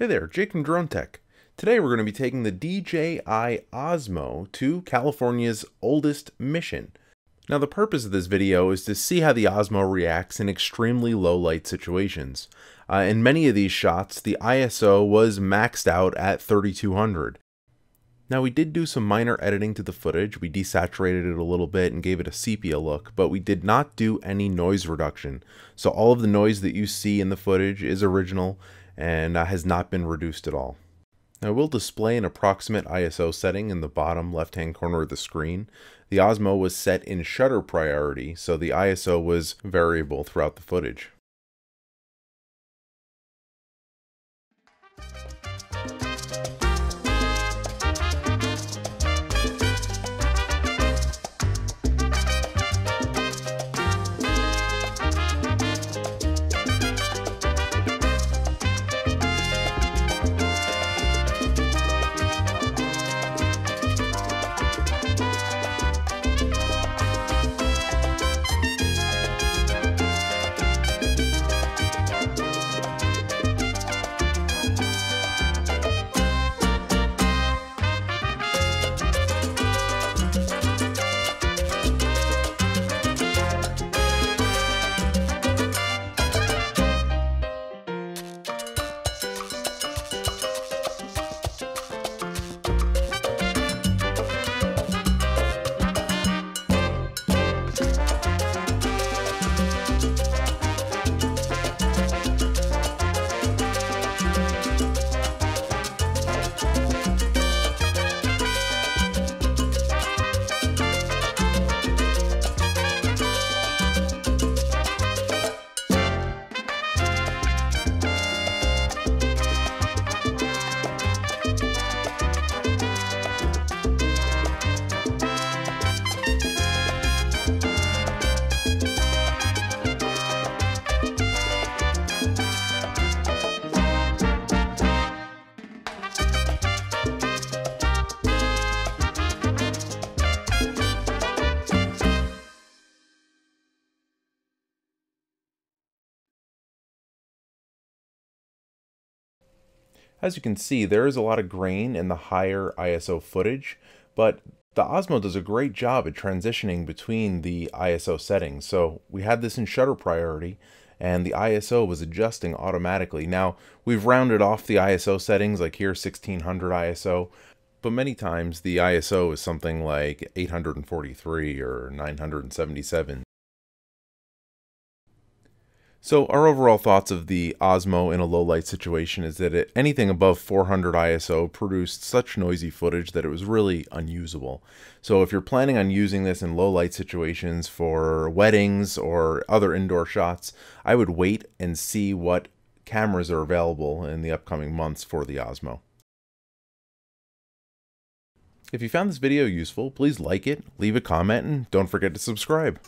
Hey there, Jake from Drone Tech. Today we're going to be taking the DJI Osmo to California's oldest mission. Now the purpose of this video is to see how the Osmo reacts in extremely low light situations. Uh, in many of these shots, the ISO was maxed out at 3200. Now we did do some minor editing to the footage, we desaturated it a little bit and gave it a sepia look, but we did not do any noise reduction. So all of the noise that you see in the footage is original and uh, has not been reduced at all. Now we'll display an approximate ISO setting in the bottom left hand corner of the screen. The Osmo was set in shutter priority, so the ISO was variable throughout the footage. As you can see, there is a lot of grain in the higher ISO footage, but the Osmo does a great job at transitioning between the ISO settings. So we had this in shutter priority, and the ISO was adjusting automatically. Now, we've rounded off the ISO settings, like here 1600 ISO, but many times the ISO is something like 843 or 977. So our overall thoughts of the Osmo in a low light situation is that it, anything above 400 ISO produced such noisy footage that it was really unusable. So if you're planning on using this in low light situations for weddings or other indoor shots, I would wait and see what cameras are available in the upcoming months for the Osmo. If you found this video useful, please like it, leave a comment, and don't forget to subscribe.